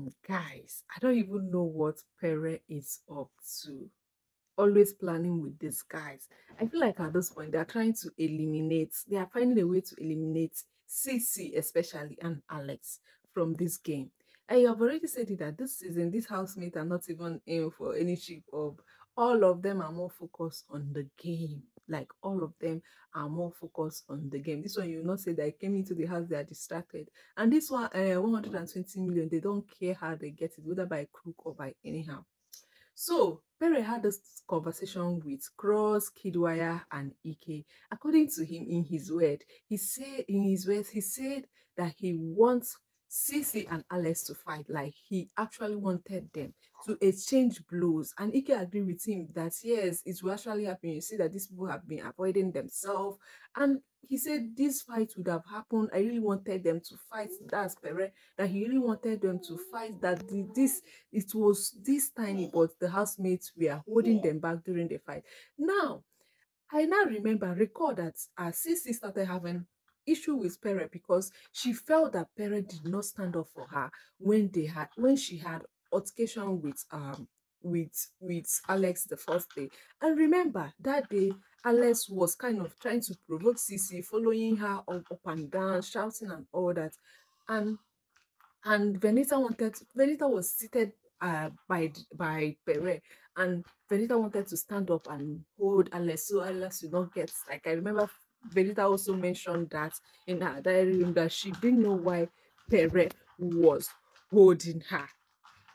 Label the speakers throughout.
Speaker 1: Hmm, guys, I don't even know what Pere is up to. Always planning with these guys. I feel like at this point they are trying to eliminate, they are finding a way to eliminate CeeC especially and Alex from this game. I have already said it that this season, these housemates are not even in for any ship of all of them are more focused on the game. Like all of them are more focused on the game. This one, you will not say that came into the house, they are distracted. And this one, uh, 120 million, they don't care how they get it, whether by crook or by anyhow. So, Pere had this conversation with Cross, Kiddwaya, and Ike. According to him, in his word, he said, in his words, he said that he wants CeeC and Alex to fight. Like he actually wanted them to exchange blows. And Ike agreed with him that yes, it will actually happen. You see that these people have been avoiding themselves. And he said this fight would have happened. I really wanted them to fight. That's Pere. That he really wanted them to fight. That the, this it was this tiny, but the housemates were holding them back during the fight. Now, I now remember, recall that as Sisi started having issue with Pere because she felt that Pere did not stand up for her when they had when she had altercation with um with with Alex the first day. And remember that day Alex was kind of trying to provoke CeeC, following her up, up and down, shouting and all that. And and Venita wanted Venita was seated uh by by Pere and Venita wanted to stand up and hold Alex so Alex would not get like I remember Venita also mentioned that in her diary room that she didn't know why Pere was holding her.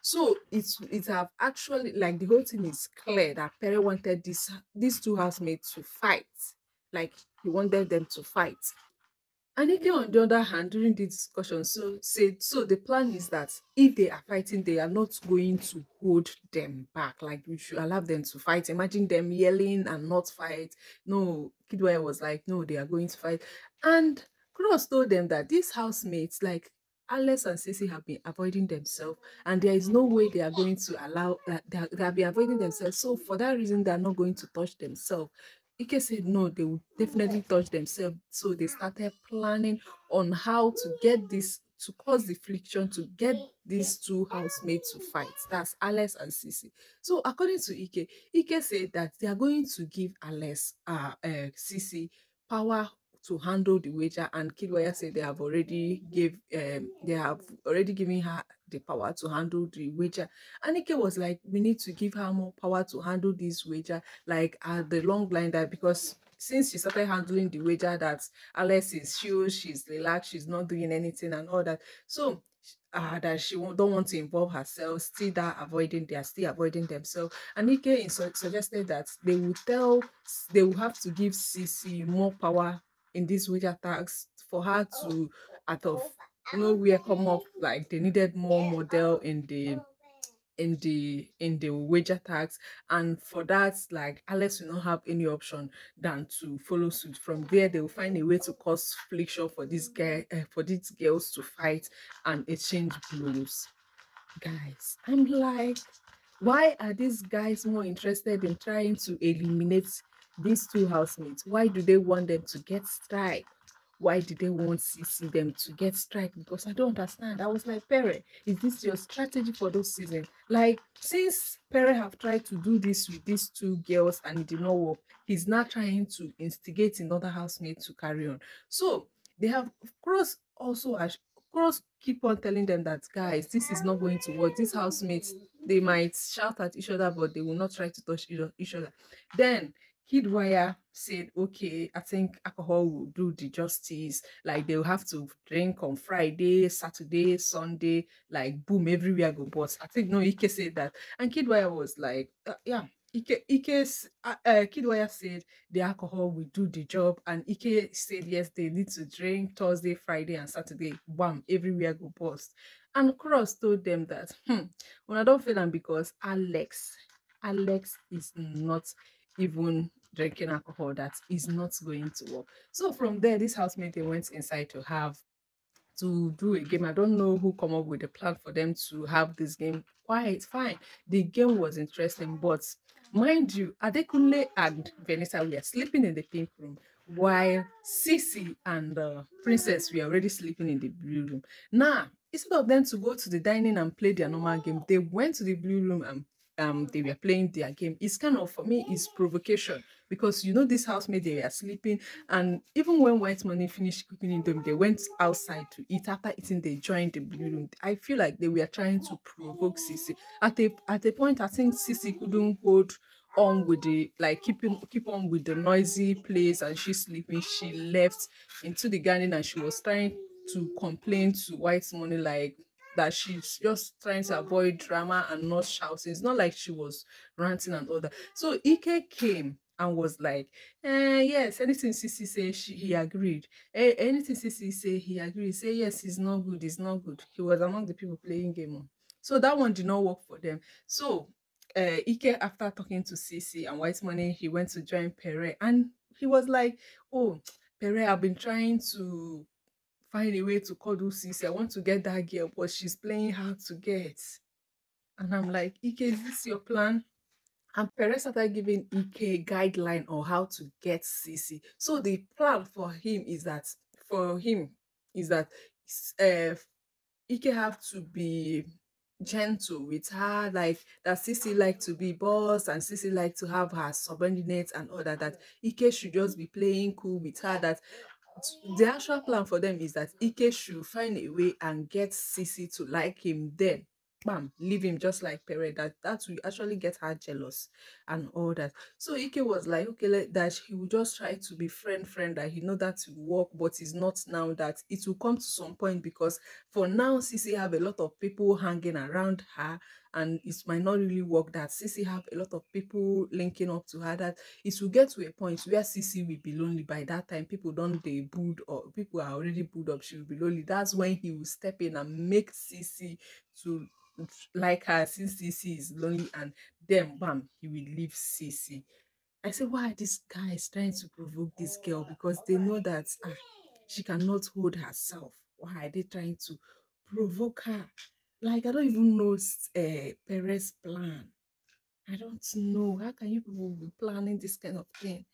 Speaker 1: So it's it have actually like the whole thing is clear that Pere wanted this these two housemates to fight. Like he wanted them to fight. Anike, on the other hand, during the discussion, so said, so the plan is that if they are fighting, they are not going to hold them back. Like we should allow them to fight. Imagine them yelling and not fight. No, Kiddwaya was like, no, they are going to fight. And Cross told them that these housemates, like Alex and CeeC, have been avoiding themselves, and there is no way they are going to allow that they, they have been avoiding themselves. So for that reason, they are not going to touch themselves. Ike said no, they would definitely touch themselves. So they started planning on how to get this to cause the friction to get these two housemates to fight. That's Alex and Sisi. So according to Ike, Ike said that they are going to give Alex uh, uh Sisi power to handle the wager and Kiddwaya said they have already gave um they have already given her the power to handle the wager. Anike was like, we need to give her more power to handle this wager, like at the long line that because since she started handling the wager that Alex is chill, she's relaxed, she's not doing anything and all that. So uh, that she don't want to involve herself, still that avoiding, they are still avoiding themselves. And Ike su suggested that they will tell, they will have to give CeeC more power in these wager tags for her to, out of nowhere, come up like they needed more model in the in the in the wager tax. And for that like alex will not have any option than to follow suit. From there they will find a way to cause friction for this guy uh, for these girls to fight and exchange blows. Guys i'm like why are these guys more interested in trying to eliminate these two housemates why do they want them to get strike why did they want CeeC them to get strike? Because I don't understand. I was like, Pere, is this your strategy for those season? Like, since Pere have tried to do this with these two girls and it did not work, he's now trying to instigate another housemate to carry on. So they have of course, also Cross keep on telling them that guys, this is not going to work. These housemates, they might shout at each other, but they will not try to touch each other. Then Kiddwaya said, okay, I think alcohol will do the justice. Like they'll have to drink on Friday, Saturday, Sunday, like boom, everywhere go boss. I think no, Ike said that. And Kiddwaya was like, uh, yeah, Ike, Ike's, uh, uh, Kiddwaya said the alcohol will do the job. And Ike said, yes, they need to drink Thursday, Friday, and Saturday. Bam, everywhere go boss. And Cross told them that, hmm, when I don't feel them because Alex, Alex is not even drinking alcohol that is not going to work. So from there, this housemate they went inside to have to do a game. I don't know who come up with the plan for them to have this game. Quite fine. The game was interesting, but mind you, Adekunle and Vanessa were sleeping in the pink room while CeeC and the princess were already sleeping in the blue room. Now, instead of them to go to the dining and play their normal game, they went to the blue room and um they were playing their game. It's kind of for me it's provocation because you know this housemaid they were sleeping and even when Whitemoney finished cooking in them they went outside to eat after eating they joined the blue room i feel like they were trying to provoke CeeC. at a at a point i think CeeC couldn't hold on with the like keeping keep on with the noisy place and she's sleeping she left into the garden and she was trying to complain to Whitemoney like that she's just trying to avoid drama and not shouting it's not like she was ranting and all that so ike came and was like, eh, yes, anything CeeC say, she, he agreed. Eh, anything CeeC say, he agreed. Say, yes, it's not good, it's not good. He was among the people playing game. on. So that one did not work for them. So uh, Ike, after talking to CeeC and Whitemoney, he went to join Pere. And he was like, oh, Pere, I've been trying to find a way to cuddle CeeC. I want to get that girl, but she's playing hard to get. And I'm like, Ike, is this your plan? And parents started giving Ike guideline on how to get CeeC. So the plan for him is that for him is that uh, Ike have to be gentle with her, like that CeeC like to be boss and CeeC like to have her subordinates and all that. That Ike should just be playing cool with her. That the actual plan for them is that Ike should find a way and get CeeC to like him. Then bam, leave him just like Pere. That that will actually get her jealous and all that. So Ike was like, okay, like that he will just try to be friend friend that he know that will work, but it's not now that it will come to some point because for now CeeC have a lot of people hanging around her and it might not really work that CeeC have a lot of people linking up to her that it will get to a point where CeeC will be lonely by that time people don't they booed or people are already booed up she will be lonely that's when he will step in and make CeeC to like her since CeeC is lonely and then bam, he will leave CeeC. I said, why this guy is trying to provoke this girl because they know that ah, she cannot hold herself. Why are they trying to provoke her? Like, I don't even know uh, Perez' plan. I don't know. How can you people be planning this kind of thing?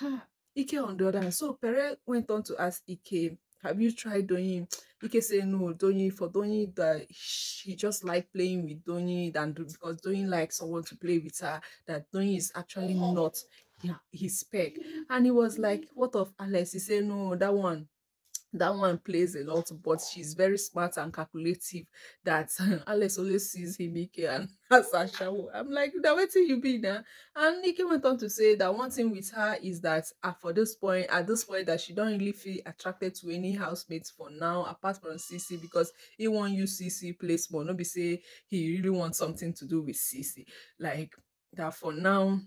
Speaker 1: Ha! Ike on the other hand. So Perez went on to ask Ike, have you tried doing Ike say no, Donyi for Donyi that he just like playing with Donyi and because Donyi likes someone to play with her, that Donyi is actually not yeah, his spec. And he was like, What of Alex? He said, No, that one that one plays a lot, but she's very smart and calculative. That Alex always sees him, Ike, and as. I'm like, that waiting you be now. And Ike went on to say that one thing with her is that uh, for this point, at this point, that she don't really feel attracted to any housemates for now, apart from Sissy, because he want you Sissy place more. Nobody say he really wants something to do with Sissy. Like that for now,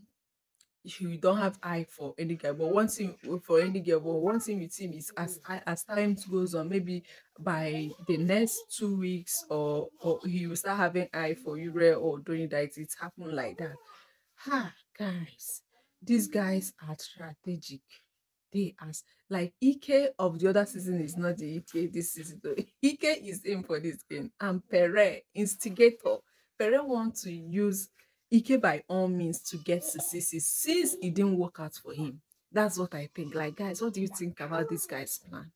Speaker 1: you don't have eye for any guy but one thing uh, for any girl but one thing with him is as as time goes on maybe by the next two weeks or or he will start having eye for you or doing that it's happened like that ha guys these guys are strategic they as like Ike of the other season is not the Ike this season. Ike is in for this game. And Pere, instigator. Pere wants to use Ike by all means to get CeeC since it didn't work out for him. That's what I think. Like, guys, what do you think about this guy's plan?